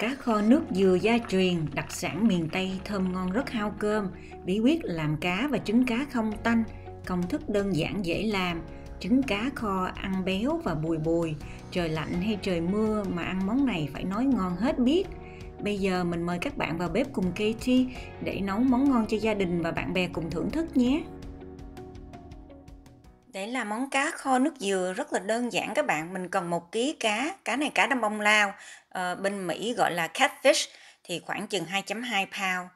Cá kho nước dừa gia truyền, đặc sản miền Tây thơm ngon rất hao cơm. Bí quyết làm cá và trứng cá không tanh, công thức đơn giản dễ làm. Trứng cá kho ăn béo và bùi bùi, trời lạnh hay trời mưa mà ăn món này phải nói ngon hết biết. Bây giờ mình mời các bạn vào bếp cùng Katie để nấu món ngon cho gia đình và bạn bè cùng thưởng thức nhé. Để làm món cá kho nước dừa rất là đơn giản các bạn. Mình cần một ký cá, cá này cá đâm bông lao, à, bên Mỹ gọi là catfish thì khoảng chừng 2.2 pound.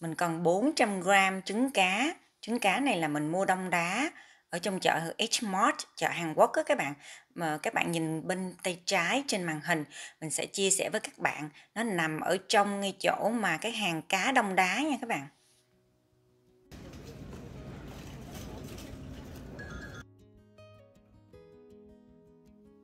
Mình cần 400 gram trứng cá. Trứng cá này là mình mua đông đá ở trong chợ H-Mart, chợ Hàn Quốc á các bạn. Mà các bạn nhìn bên tay trái trên màn hình, mình sẽ chia sẻ với các bạn. Nó nằm ở trong ngay chỗ mà cái hàng cá đông đá nha các bạn.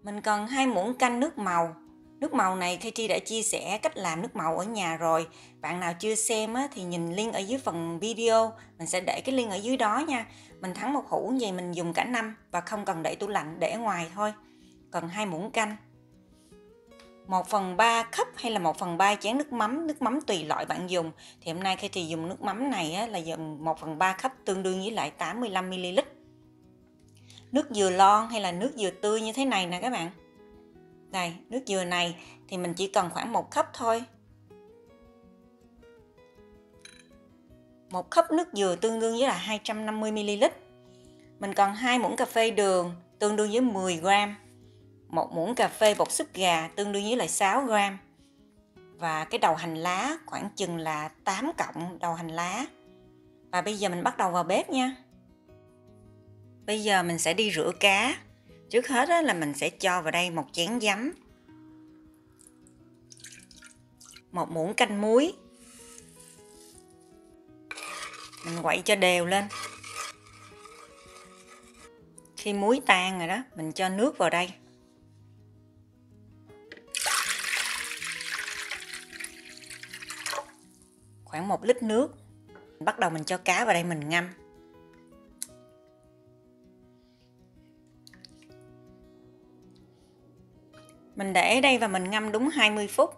Mình cần hai muỗng canh nước màu. Nước màu này Katie đã chia sẻ cách làm nước màu ở nhà rồi. Bạn nào chưa xem á, thì nhìn link ở dưới phần video. Mình sẽ để cái link ở dưới đó nha. Mình thắng một hũ vậy mình dùng cả năm và không cần để tủ lạnh để ngoài thôi. Cần hai muỗng canh. 1 phần 3 cup hay là 1 phần 3 chén nước mắm, nước mắm tùy loại bạn dùng. Thì hôm nay Katie dùng nước mắm này á, là dùng 1 phần 3 cup tương đương với lại 85ml nước dừa lon hay là nước dừa tươi như thế này nè các bạn. Đây, nước dừa này thì mình chỉ cần khoảng một cup thôi. Một cup nước dừa tương đương với là 250ml mình còn hai muỗng cà phê đường tương đương với 10 gram một muỗng cà phê bột súp gà tương đương với lại 6 gram và cái đầu hành lá khoảng chừng là 8 cộng đầu hành lá. Và bây giờ mình bắt đầu vào bếp nha. Bây giờ mình sẽ đi rửa cá. Trước hết là mình sẽ cho vào đây một chén giấm. Một muỗng canh muối. Mình quậy cho đều lên. Khi muối tan rồi đó, mình cho nước vào đây. Khoảng một lít nước. Bắt đầu mình cho cá vào đây mình ngâm. Mình để đây và mình ngâm đúng 20 phút.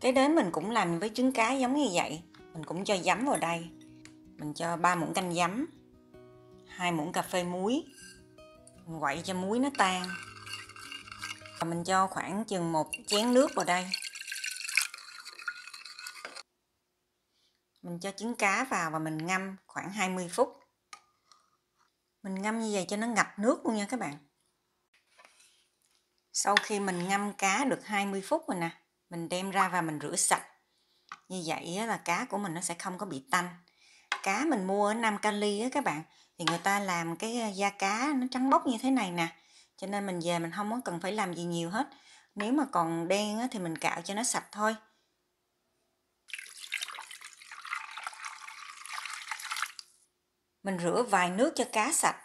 Cái đến mình cũng làm với trứng cá giống như vậy. Mình cũng cho giấm vào đây. Mình cho 3 muỗng canh giấm, 2 muỗng cà phê muối. Mình quậy cho muối nó tan. Và mình cho khoảng chừng một chén nước vào đây. Mình cho trứng cá vào và mình ngâm khoảng 20 phút. Mình ngâm như vậy cho nó ngập nước luôn nha các bạn. Sau khi mình ngâm cá được 20 phút rồi nè, mình đem ra và mình rửa sạch. Như vậy là cá của mình nó sẽ không có bị tanh. Cá mình mua ở Nam Cali á các bạn, thì người ta làm cái ờ, da cá nó trắng bóc như thế này nè. Cho nên mình về mình không có cần phải làm gì nhiều hết. Nếu mà còn đen á, thì mình cạo cho nó sạch thôi. Mình rửa vài nước cho cá sạch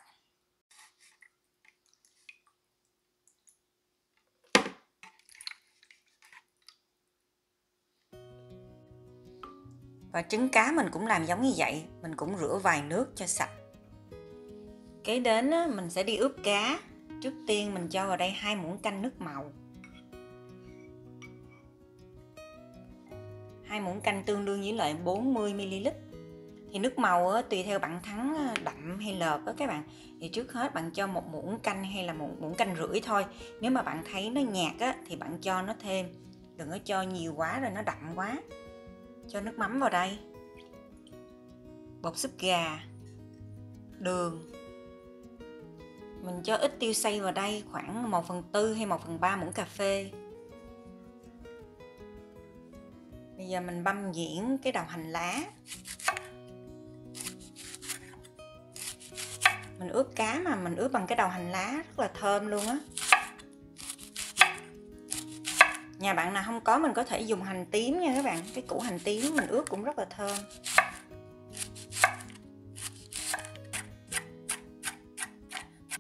và trứng cá mình cũng làm giống như vậy mình cũng rửa vài nước cho sạch. Kế đến mình sẽ đi ướp cá. Trước tiên mình cho vào đây hai muỗng canh nước màu. Hai muỗng canh tương đương với lại 40 ml. Thì nước màu á, tùy theo bạn thắng đậm hay lợp á các bạn. Thì trước hết bạn cho một muỗng canh hay là một muỗng canh rưỡi thôi. Nếu mà bạn thấy nó nhạt á, thì bạn cho nó thêm. Đừng có cho nhiều quá rồi nó đậm quá cho nước mắm vào đây. Bột súp gà, đường. Mình cho ít tiêu xay vào đây khoảng 1 phần tư hay 1 phần ba muỗng cà phê. Bây giờ mình băm nhuyễn cái đầu hành lá. Mình ướp cá mà mình ướp bằng cái đầu hành lá rất là thơm luôn á nhà bạn nào không có, mình có thể dùng hành tím nha các bạn. Cái củ hành tím mình ướp cũng rất là thơm.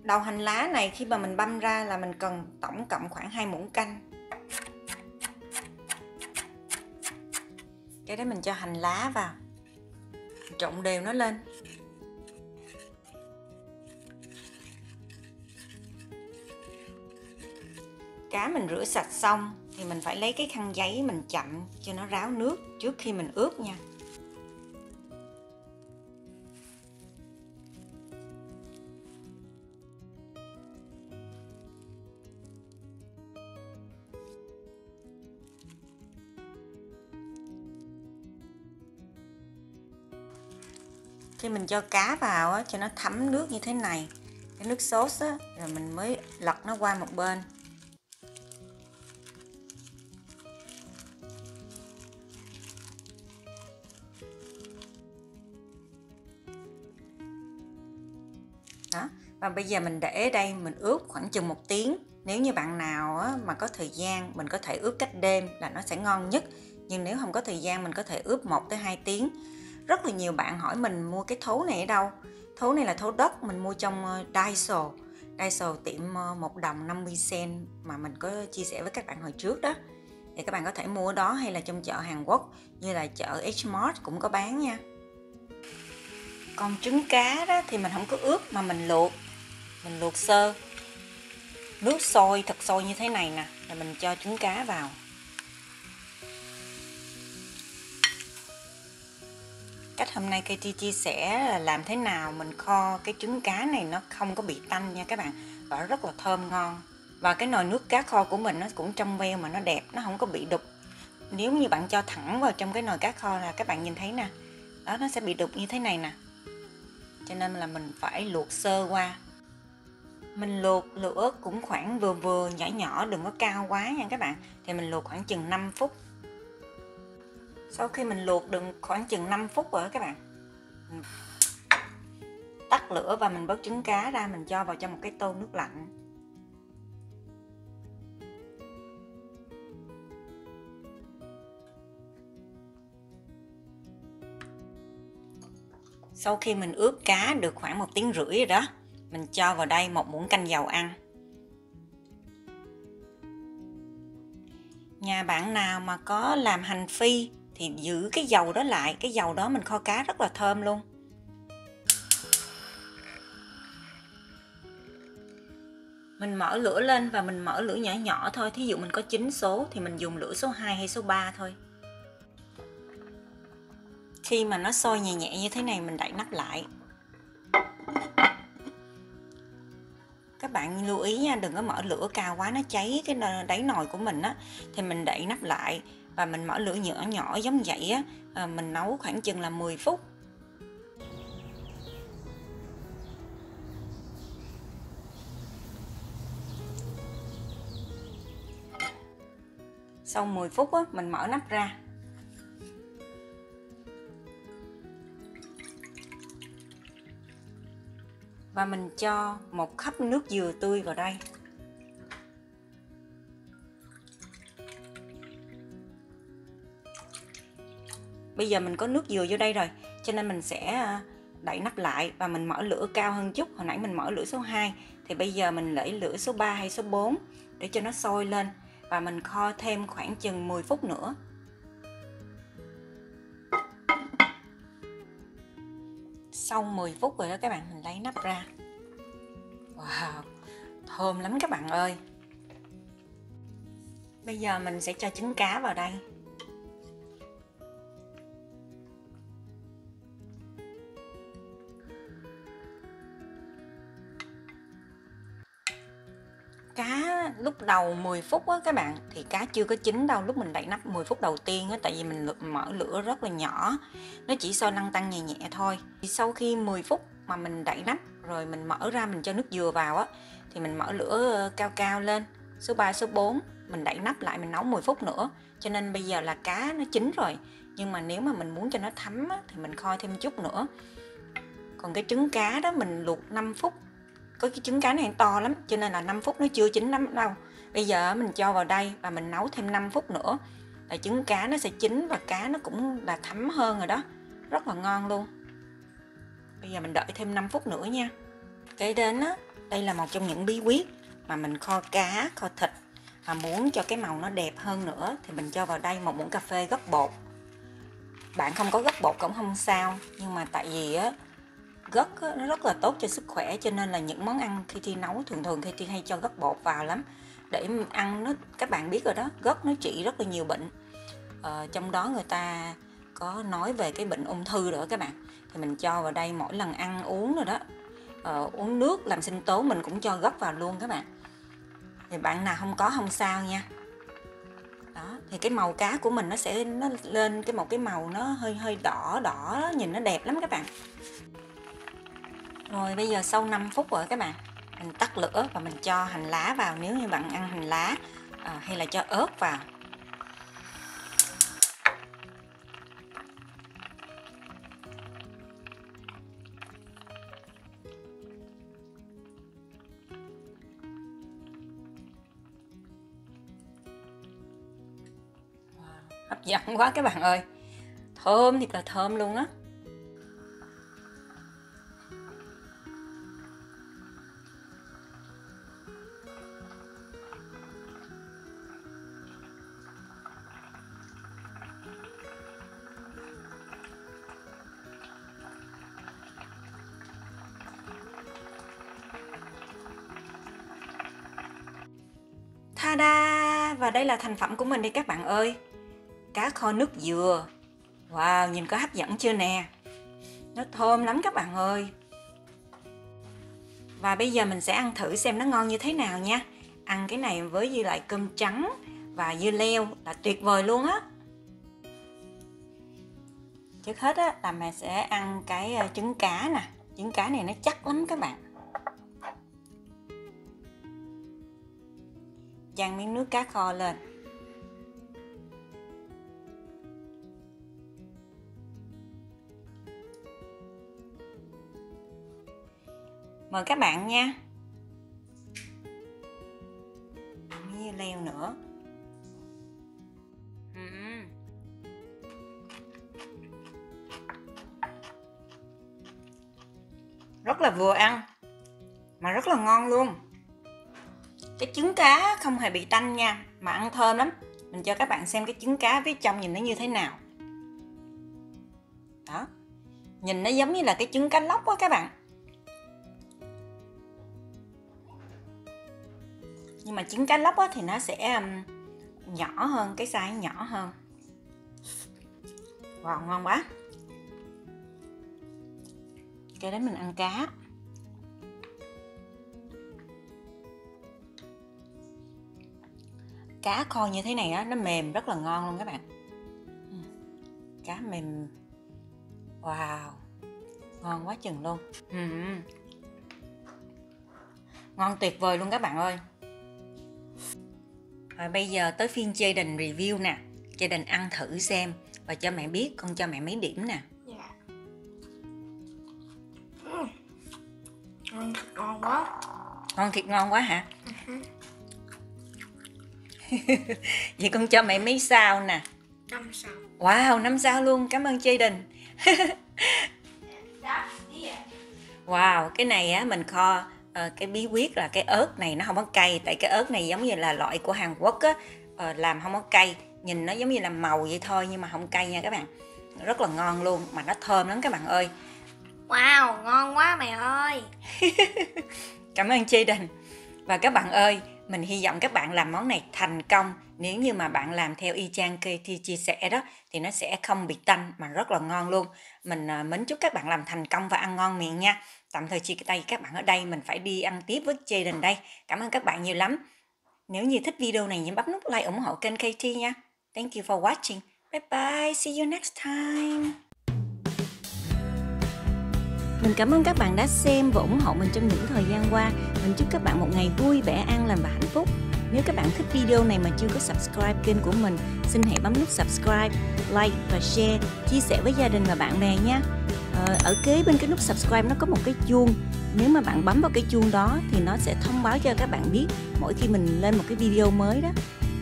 Đầu hành lá này khi mà mình băm ra là mình cần tổng cộng khoảng 2 muỗng canh. Cái đó mình cho hành lá vào. Trộn đều nó lên. Cá mình rửa sạch xong thì mình phải lấy cái khăn giấy mình chặn cho nó ráo nước trước khi mình ướp nha. Khi mình cho cá vào á, cho nó thấm nước như thế này cái nước sốt á, rồi mình mới lật nó qua một bên. Và bây giờ mình để đây mình ướp khoảng chừng một tiếng. Nếu như bạn nào mà có thời gian mình có thể ướp cách đêm là nó sẽ ngon nhất. Nhưng nếu không có thời gian mình có thể ướp 1 tới 2 tiếng. Rất là nhiều bạn hỏi mình mua cái thố này ở đâu? Thố này là thố đất mình mua trong ờ, Daiso. Daiso tiệm ờ, một đồng 50 cent mà mình có chia sẻ với các bạn hồi trước đó. Thì các bạn có thể mua đó hay là trong chợ Hàn Quốc như là chợ H-Mart cũng có bán nha. Còn trứng cá đó thì mình không có ướp mà mình luộc mình luộc sơ. Nước sôi, thật sôi như thế này nè, là mình cho trứng cá vào. Cách hôm nay Katie chia sẻ là làm thế nào mình kho cái trứng cá này nó không có bị tanh nha các bạn. Và rất là thơm ngon. Và cái nồi nước cá kho của mình nó cũng trong veo mà nó đẹp, nó không có bị đục. Nếu như bạn cho thẳng vào trong cái nồi cá kho là các bạn nhìn thấy nè, đó, nó sẽ bị đục như thế này nè. Cho nên là mình phải luộc sơ qua mình luộc lửa cũng khoảng vừa vừa, nhỏ nhỏ, đừng có cao quá nha các bạn. Thì mình luộc khoảng chừng 5 phút. Sau khi mình luộc được khoảng chừng 5 phút rồi các bạn tắt lửa và mình bớt trứng cá ra, mình cho vào trong một cái tô nước lạnh. Sau khi mình ướp cá được khoảng một tiếng rưỡi rồi đó mình cho vào đây một muỗng canh dầu ăn. Nhà bạn nào mà có làm hành phi thì giữ cái dầu đó lại. Cái dầu đó mình kho cá rất là thơm luôn. Mình mở lửa lên và mình mở lửa nhỏ nhỏ thôi. Thí dụ mình có 9 số thì mình dùng lửa số 2 hay số 3 thôi. Khi mà nó sôi nhẹ nhẹ như thế này, mình đậy nắp lại các bạn lưu ý nha đừng có mở lửa cao quá nó cháy cái đáy nồi của mình á thì mình đậy nắp lại và mình mở lửa nhỏ nhỏ giống vậy á à, mình nấu khoảng chừng là 10 phút. Sau 10 phút á, mình mở nắp ra. Và mình cho một khắp nước dừa tươi vào đây. Bây giờ mình có nước dừa vô đây rồi, cho nên mình sẽ à, đậy nắp lại và mình mở lửa cao hơn chút. Hồi nãy mình mở lửa số 2 thì bây giờ mình lấy lửa số 3 hay số 4 để cho nó sôi lên. Và mình kho thêm khoảng chừng 10 phút nữa. Sau 10 phút rồi đó các bạn, mình lấy nắp ra. Wow, thơm lắm các bạn ơi. Bây giờ mình sẽ cho trứng cá vào đây. Lúc đầu 10 phút á các bạn thì cá chưa có chín đâu lúc mình đậy nắp 10 phút đầu tiên á tại vì mình mở lửa rất là nhỏ nó chỉ sôi lăn tăng nhẹ nhẹ thôi. Thì sau khi 10 phút mà mình đậy nắp rồi mình mở ra mình cho nước dừa vào á thì mình mở lửa ờ, cao cao lên. Số 3 số 4 mình đậy nắp lại mình nấu 10 phút nữa. Cho nên bây giờ là cá nó chín rồi nhưng mà nếu mà mình muốn cho nó thấm á, thì mình kho thêm chút nữa. Còn cái trứng cá đó mình luộc 5 phút có cái trứng cá này to lắm cho nên là 5 phút nó chưa chín lắm đâu. Bây giờ mình cho vào đây và mình nấu thêm 5 phút nữa. Là trứng cá nó sẽ chín và cá nó cũng là thấm hơn rồi đó. Rất là ngon luôn. Bây giờ mình đợi thêm 5 phút nữa nha. Kế đến đó, đây là một trong những bí quyết mà mình kho cá kho thịt mà muốn cho cái màu nó đẹp hơn nữa thì mình cho vào đây một muỗng cà phê gấp bột. Bạn không có gấp bột cũng không sao nhưng mà tại vì á gấc nó rất là tốt cho sức khỏe cho nên là những món ăn khi thi nấu thường thường khi thi hay cho gấc bột vào lắm. Để ăn nó các bạn biết rồi đó gấc nó trị rất là nhiều bệnh. Ờ, trong đó người ta có nói về cái bệnh ung thư nữa các bạn. Thì mình cho vào đây mỗi lần ăn uống rồi đó. Ờ, uống nước làm sinh tố mình cũng cho gấc vào luôn các bạn. Thì bạn nào không có không sao nha. Đó thì cái màu cá của mình nó sẽ nó lên cái một cái màu nó hơi hơi đỏ đỏ nhìn nó đẹp lắm các bạn rồi bây giờ sau 5 phút rồi các bạn mình tắt lửa và mình cho hành lá vào. Nếu như bạn ăn hành lá à, hay là cho ớt vào. Hấp dẫn quá các bạn ơi. Thơm thì là thơm luôn á. Ta-da! Và đây là thành phẩm của mình đi các bạn ơi. Cá kho nước dừa. Wow, nhìn có hấp dẫn chưa nè. Nó thơm lắm các bạn ơi. Và bây giờ mình sẽ ăn thử xem nó ngon như thế nào nha. Ăn cái này với dư lại cơm trắng và dưa leo là tuyệt vời luôn á. Trước hết á, là mình sẽ ăn cái ờ, trứng cá nè. Trứng cá này nó chắc lắm các bạn. Chan miếng nước cá kho lên. Mời các bạn nha. Miếng leo nữa. Rất là vừa ăn mà rất là ngon luôn cá không hề bị tanh nha, mà ăn thơm lắm. Mình cho các bạn xem cái trứng cá phía trong nhìn nó như thế nào. Đó. Nhìn nó giống như là cái trứng cá lóc quá các bạn. Nhưng mà trứng cá lóc á thì nó sẽ nhỏ hơn, cái size nhỏ hơn. Wow, ngon quá. Cái đấy mình ăn cá. Cá kho như thế này á nó mềm rất là ngon luôn các bạn. Ừ. cá mềm. Wow. Ngon quá chừng luôn. Ừ. ngon tuyệt vời luôn các bạn ơi. Và bây giờ tới phiên Jaden review nè. Jaden ăn thử xem và cho mẹ biết con cho mẹ mấy điểm nè. Dạ. Ngon, ngon quá. Ngon thiệt ngon quá hả vậy con cho mẹ mấy sao nè? Năm sao. Wow năm sao luôn. Cảm ơn Jaden. Wow cái này á mình kho uh, cái bí quyết là cái ớt này nó không có cay. Tại cái ớt này giống như là loại của Hàn Quốc á uh, làm không có cay. Nhìn nó giống như là màu vậy thôi nhưng mà không cay nha các bạn. Rất là ngon luôn mà nó thơm lắm các bạn ơi. Wow ngon quá mẹ ơi. Cảm ơn Jaden. Và các bạn ơi mình hy vọng các bạn làm món này thành công. Nếu như mà bạn làm theo y chang Katie chia sẻ đó, thì nó sẽ không bị tanh mà rất là ngon luôn. Mình à, mến chúc các bạn làm thành công và ăn ngon miệng nha. Tạm thời chia tay các bạn ở đây, mình phải đi ăn tiếp với Jaden đây. Cảm ơn các bạn nhiều lắm. Nếu như thích video này nhớ bấm nút like ủng hộ kênh Katie nha. Thank you for watching. Bye bye. See you next time mình cảm ơn các bạn đã xem và ủng hộ mình trong những thời gian qua. Mình chúc các bạn một ngày vui vẻ, an lành và hạnh phúc. Nếu các bạn thích video này mà chưa có subscribe kênh của mình, xin hãy bấm nút subscribe, like và share, chia sẻ với gia đình và bạn bè nha. Ờ, ở kế bên cái nút subscribe nó có một cái chuông. Nếu mà bạn bấm vào cái chuông đó thì nó sẽ thông báo cho các bạn biết mỗi khi mình lên một cái video mới đó.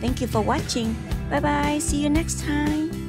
Thank you for watching. Bye bye. See you next time.